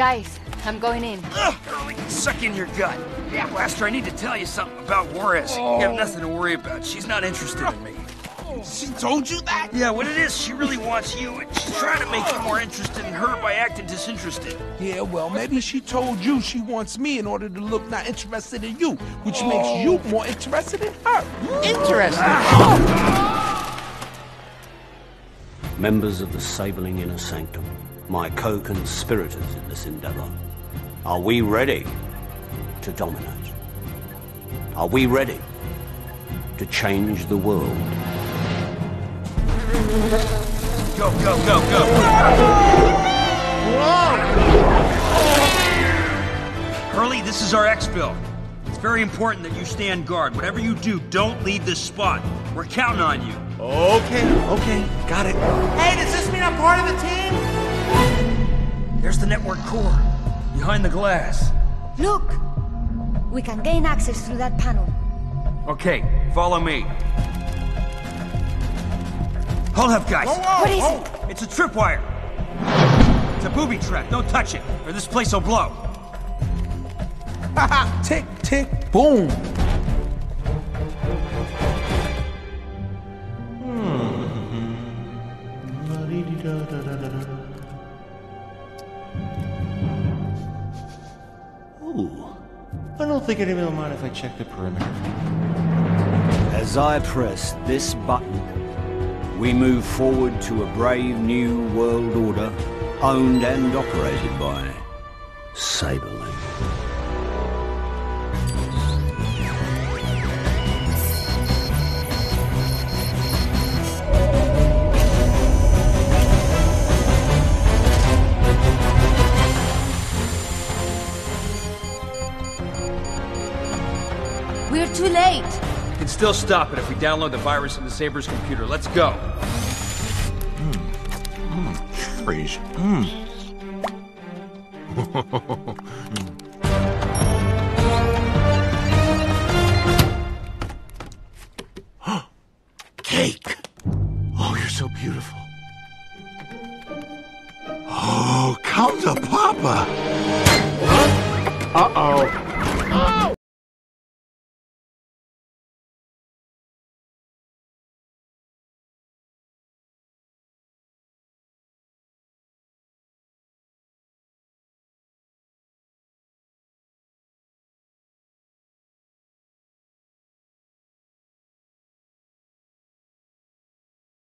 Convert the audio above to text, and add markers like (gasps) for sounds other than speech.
Guys, I'm going in. Ugh, Hurley, suck in your gut. Yeah, Blaster, I need to tell you something about Juarez. You have oh. nothing to worry about. She's not interested in me. She told you that? Yeah, what it is, she really wants you, and she's trying to make you more interested in her by acting disinterested. Yeah, well, maybe she told you she wants me in order to look not interested in you, which makes you oh. more interested in her. Interesting. Ah. Members of the Saberling Inner Sanctum, my co-conspirators in this endeavor, are we ready to dominate? Are we ready to change the world? Go, go, go, go! Hurley, this is our exfil. It's very important that you stand guard. Whatever you do, don't leave this spot. We're counting on you. Okay, okay, got it. Hey, does this mean I'm part of the team? There's the network core, behind the glass. Look! We can gain access through that panel. Okay, follow me. Hold up, guys. What is it? It's a tripwire. It's a booby trap. Don't touch it, or this place will blow. Haha, tick, tick, boom. Ooh. Don't think anyone will mind if I check the perimeter. As I press this button, we move forward to a brave new world order owned and operated by Saberling. We're too late. We can still stop it if we download the virus into Saber's computer. Let's go. Freeze. Mm. (gasps) Cake. Oh, you're so beautiful. Oh, come to Papa.